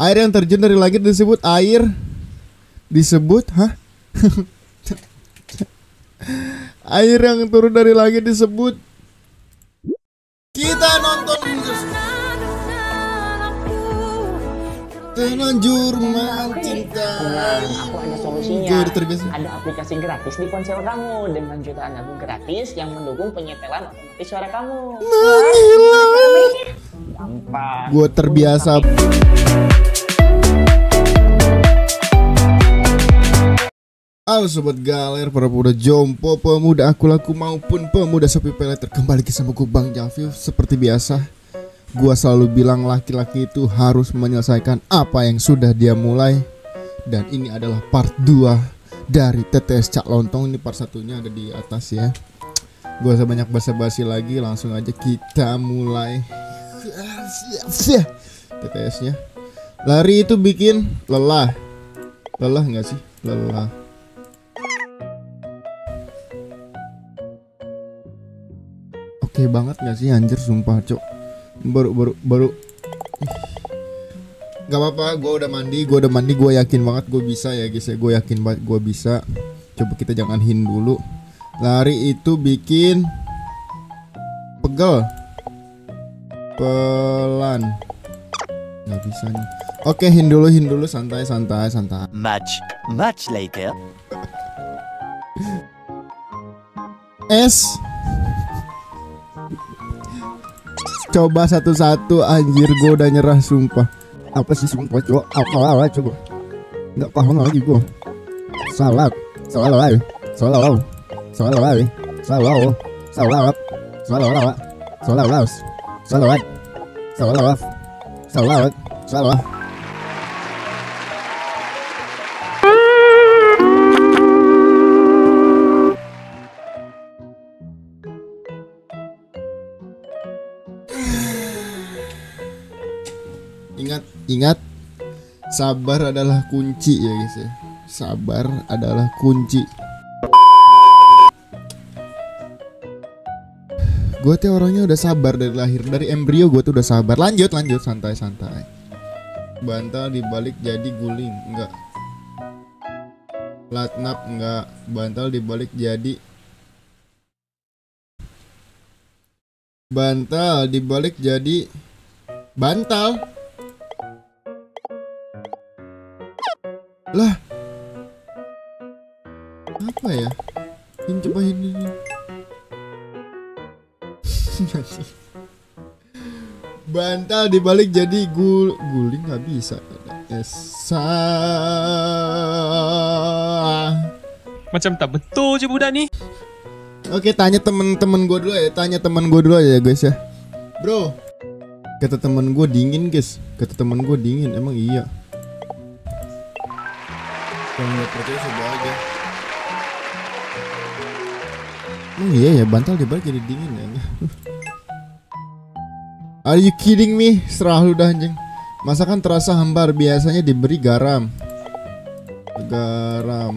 Air yang terjun dari langit disebut air disebut hah? air yang turun dari langit disebut kita nonton Terlanjur mencintai Tenang, aku ada solusinya. Ada aplikasi gratis di ponsel kamu dengan jutaan lagu gratis yang mendukung penyetelan otomatis suara kamu. Gampang. Gue terbiasa Halo sobat galer, para pemuda jompo, pemuda aku laku maupun pemuda sepi peleter Kembali ke sama Bang Javif Seperti biasa Gua selalu bilang laki-laki itu harus menyelesaikan apa yang sudah dia mulai. Dan ini adalah part 2 dari TTS Cak Lontong. Ini part satunya ada di atas ya. Gua usah banyak basa-basi lagi Langsung aja kita mulai. TTS-nya Lari itu bikin lelah. Lelah nggak sih? Lelah Oke banget gak sih? Anjir sumpah cok. Baru baru baru. Ih. Gak apa-apa gue udah mandi Gue udah mandi gue yakin banget gue bisa ya guys ya. Gue yakin banget gue bisa. Coba kita jangan hin dulu. Lari itu bikin Pegel. Pelan. Gak bisa nih. Oke hin dulu hin dulu. Santai santai santai. Much, much later. Es Coba satu-satu anjir gue udah nyerah sumpah apa sih sumpah cok apa apa coba nggak paham lagi gua salat salat salat salat salat salat salat salat salat salat lagi salat lagi salat Ingat Sabar adalah kunci ya guys ya. Sabar adalah kunci. Gue tuh orangnya udah sabar dari lahir Dari embrio gue tuh udah sabar. Lanjut lanjut santai santai Bantal dibalik jadi guling Enggak. Latnap enggak. Bantal dibalik jadi Bantal dibalik jadi Bantal Lah. Apa ya? Ini coba ini. Bantal dibalik jadi gul guling nggak bisa. Esa Macam tak betul je budak ni. Oke tanya temen-temen gue dulu ya Tanya temen gue dulu aja ya guys ya. Bro. Kata temen gue dingin guys. Kata temen gue dingin Emang iya Nggak percaya coba aja. Emang iya ya bantal dibalik jadi dingin ya. Are you kidding me? Serah lu dah anjing. Masakan terasa hambar biasanya diberi garam. Garam.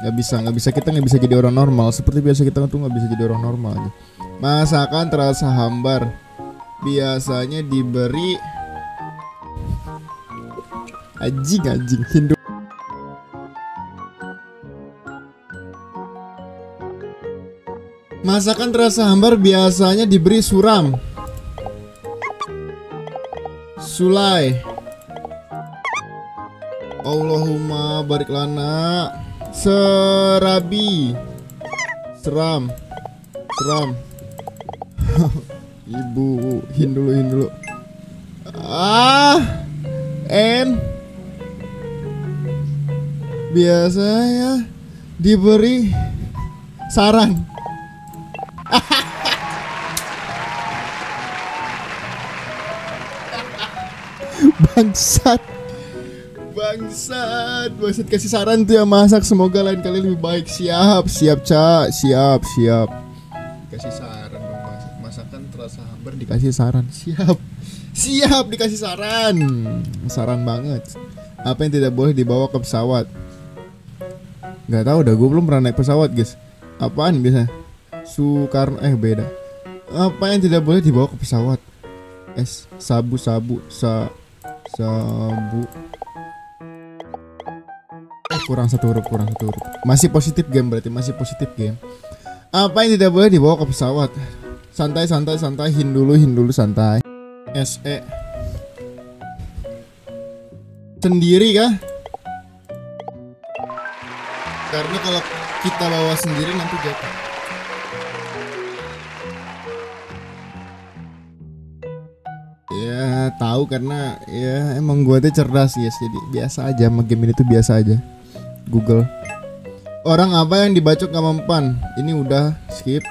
Nggak bisa nggak bisa kita nggak bisa jadi orang normal. Seperti biasa kita tuh nggak bisa jadi orang normal aja. Masakan terasa hambar. Biasanya diberi anjing anjing Hindu masakan terasa hambar biasanya diberi suram. Sulai. Allahumma barik lana. Serabi. Seram. Seram. Ibu Hin dulu Hin dulu Ah N Biasanya Diberi Saran Bangsat Bangsat, bangsat kasih saran tuh ya masak semoga lain kali lebih baik. Siap, siap cak, siap, siap. Kasih saran dong masak. Masakan terasa hambar dikasih saran. Siap, siap dikasih saran. Saran banget. Apa yang tidak boleh dibawa ke pesawat? Gak tahu dah, gue belum pernah naik pesawat guys. Apaan biasa? Soekarno eh beda. Apa yang tidak boleh dibawa ke pesawat? Es sabu sabu sa Sabu. Kurang satu huruf, kurang satu huruf. Masih positif game berarti masih positif game. Apa yang tidak boleh dibawa ke pesawat? Santai, santai, santai. Hin dulu, hin dulu, santai. SE. Sendiri kah? Karena kalau kita bawa sendiri nanti jatuh. Tahu karena ya emang gua tuh cerdas ya jadi biasa aja sama game ini tuh biasa aja. Google. Orang apa yang dibacok gak mempan? Ini udah skip.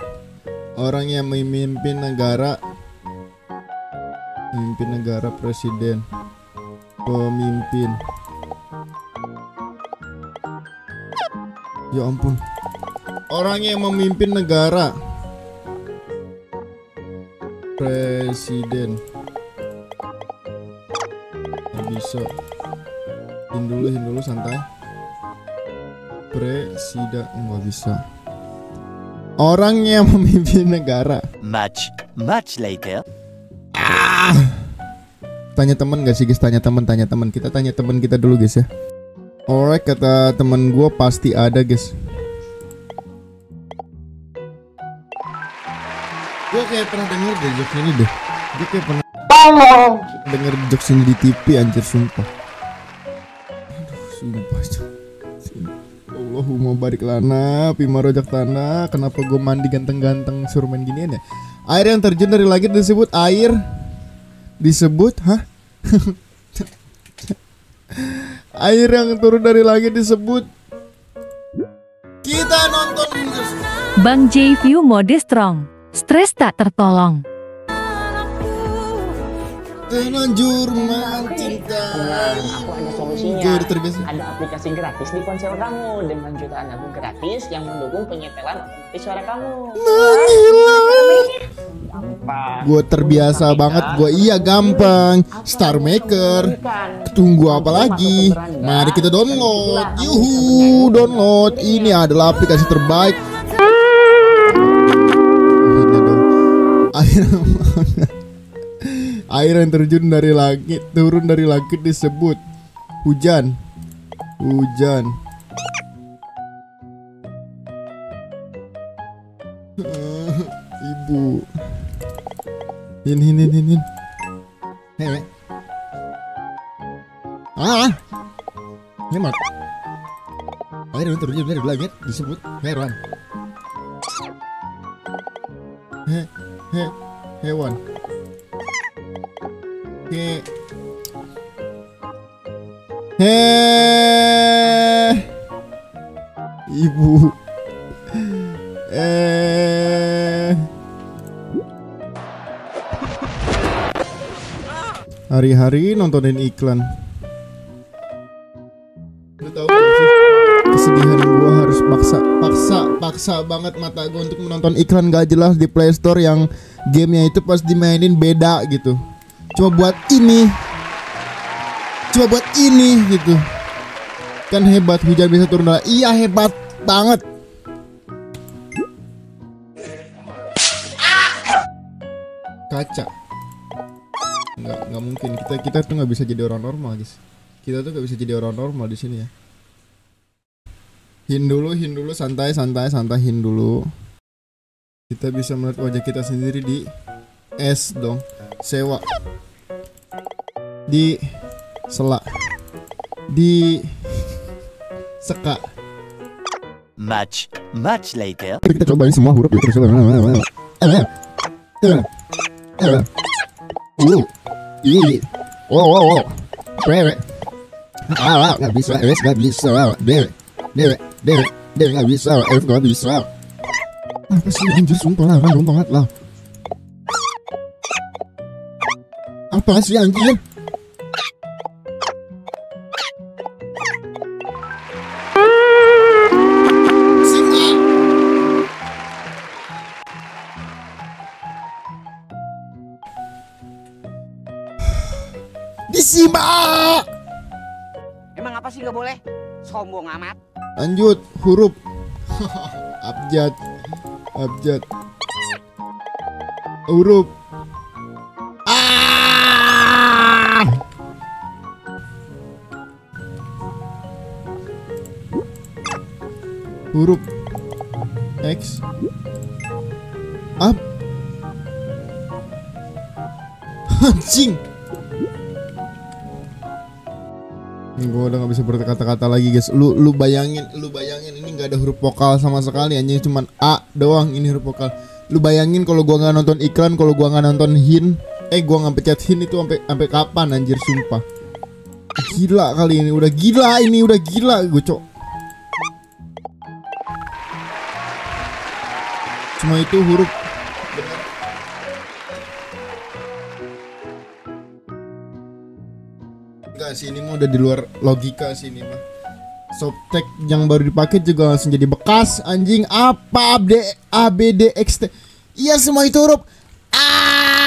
Orang yang memimpin negara Memimpin negara presiden Pemimpin Ya ampun Orang yang memimpin negara Presiden bisa. Hin dulu, hin dulu santai. Presiden Nggak bisa. Orang yang memimpin negara. Much, much later. Tanya temen gak sih guys? Tanya temen, tanya temen. Kita tanya temen kita dulu guys ya. Alright kata temen gue pasti ada guys Gue kayak pernah denger deh jokes ini deh. Gue kayak pernah denger jokes ini di TV anjir sumpah Aduh sumpah. Sumpah. Allahumma barik lana Pima rojak tanah Kenapa gue mandi ganteng-ganteng suruh main ginian ya Air yang terjun dari langit disebut air Disebut Hah? Air yang turun dari langit disebut Kita nonton Bang J View mode strong. Stres tak tertolong. Terlanjur mencinta Tenang, aku ada solusinya. Ada aplikasi gratis di ponsel kamu. Dengan jutaan lagu gratis yang mendukung penyetelan otomatis suara kamu. Gampang. Gue terbiasa banget. Gue iya gampang. Star Maker. Tunggu apa lagi? Mari kita download. Yuhu download. Ini adalah aplikasi terbaik. Dong Air yang terjun dari langit Turun dari langit disebut Hujan. Hujan. Ibu. Hin hin hin Hewe Ah. Hemat Air yang terjun dari langit disebut hewan. He He Hewan He He Ibu. Eh. Hari-hari nontonin iklan. Tahu sih Kesedihan gua harus paksa Paksa Paksa banget mata gua untuk menonton iklan gak jelas di Play Store Yang gamenya itu pas dimainin beda gitu Cuma buat ini. Cuma buat ini gitu. Kan hebat hujan bisa turun dari Iya hebat banget. Kaca. Nggak nggak mungkin. Kita kita tuh nggak bisa jadi orang normal guys kita tuh nggak bisa jadi orang normal di sini ya. Hin dulu hin dulu. Santai santai santai. Hin dulu. Kita bisa melihat wajah kita sendiri di es dong. Sewa di selak di seka Much, much later. Kita cobain semua huruf ya terus. I, oh, oh, oh, bere, ah, nggak bisa, es nggak bisa, bere, bere, bere, bere nggak bisa, f nggak bisa. Apa sih anjir sumpah lah, banget lah. Apa sih anjir? Mbak. Emang apa sih nggak boleh? Sombong amat. Lanjut, huruf. abjad. Abjad. Huruf. Ah! Huruf X Up Anjing gue udah gak bisa berkata-kata lagi guys. Lu lu bayangin lu bayangin ini nggak ada huruf vokal sama sekali hanya cuman A doang ini huruf vokal. Lu bayangin kalau gua nggak nonton iklan kalau gua nggak nonton hin eh gua nggak pencet hin itu sampai sampai kapan anjir sumpah. Gila kali ini udah gila ini udah gila gue cok cuma itu huruf sih ini mah udah di luar logika sih ini mah. Softtek yang baru dipakai juga langsung jadi bekas anjing apa ABD ABDXT. Iya semua itu huruf A